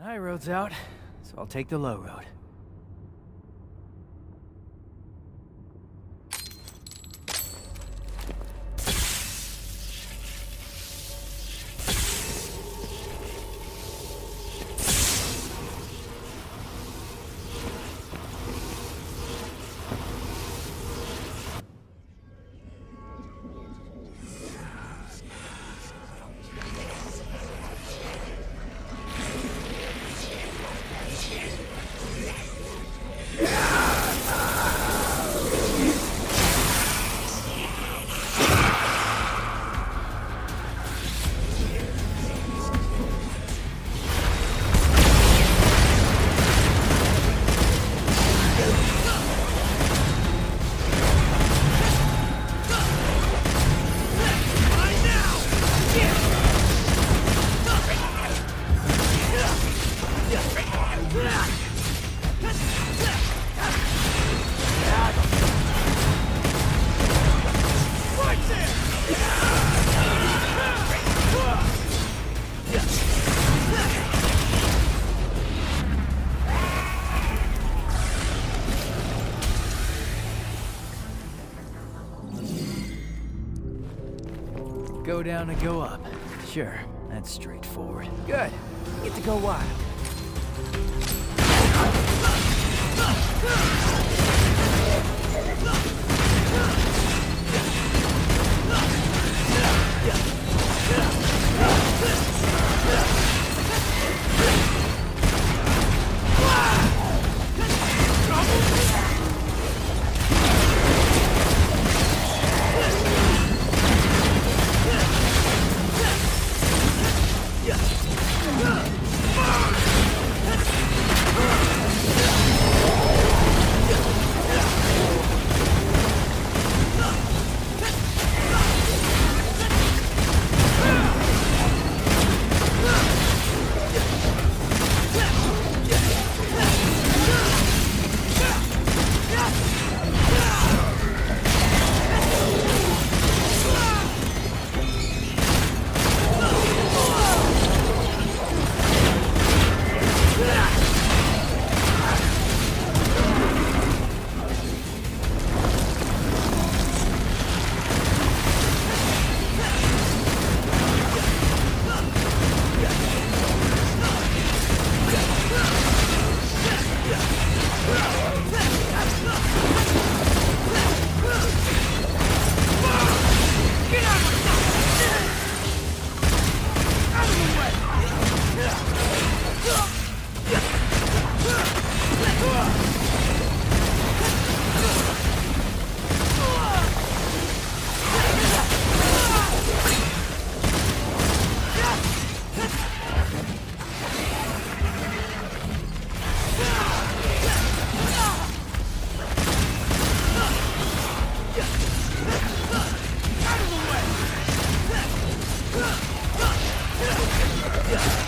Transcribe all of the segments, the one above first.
High road's out, so I'll take the low road. Go down and go up. Sure, that's straightforward. Good. Get to go wild. Yeah.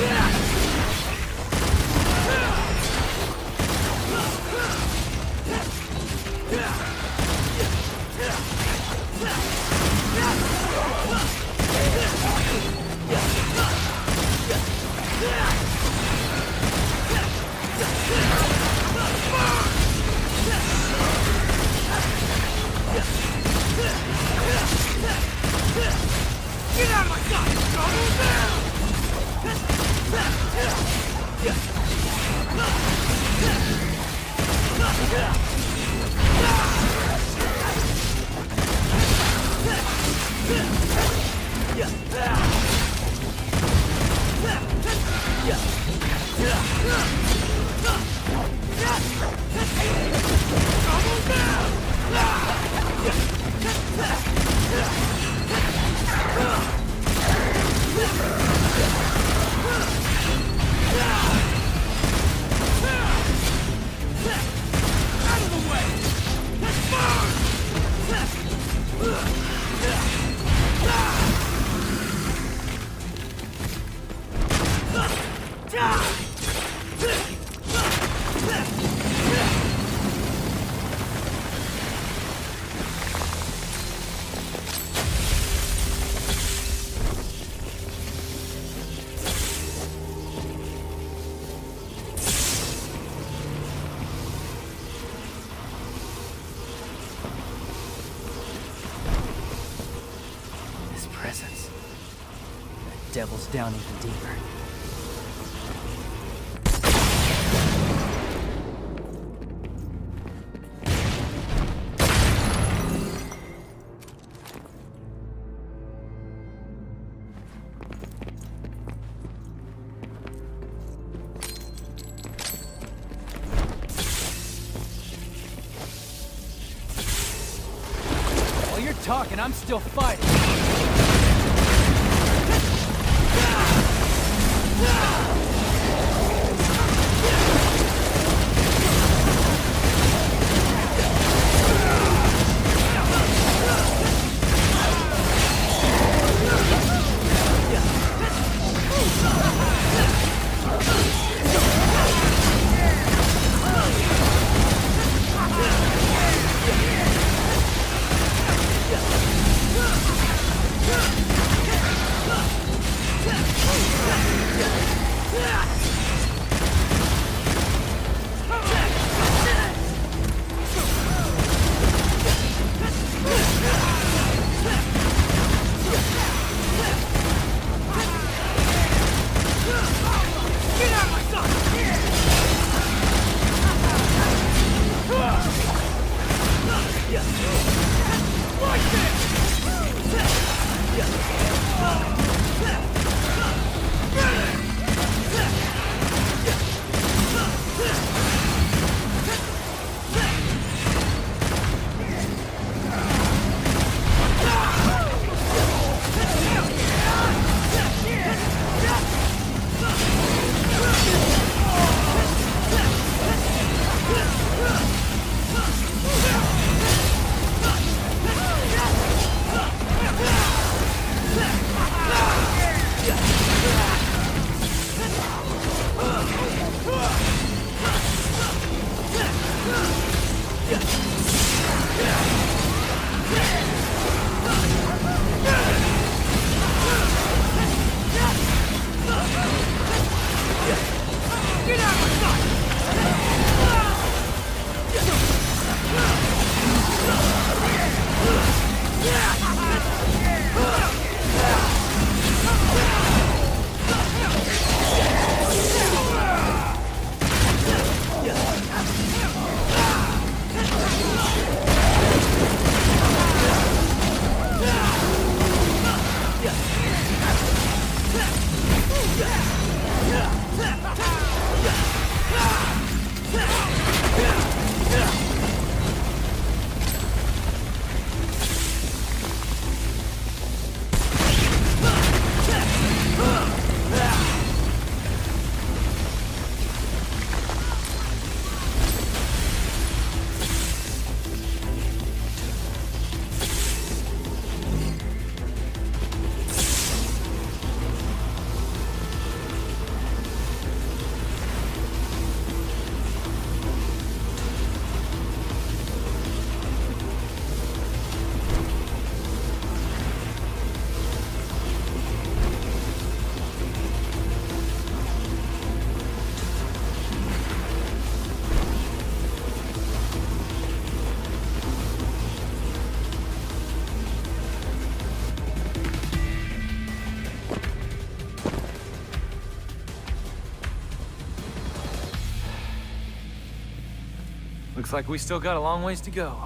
Yeah. Presence. The devil's down even deeper. While you're talking, I'm still fighting. Yeah! Looks like we still got a long ways to go.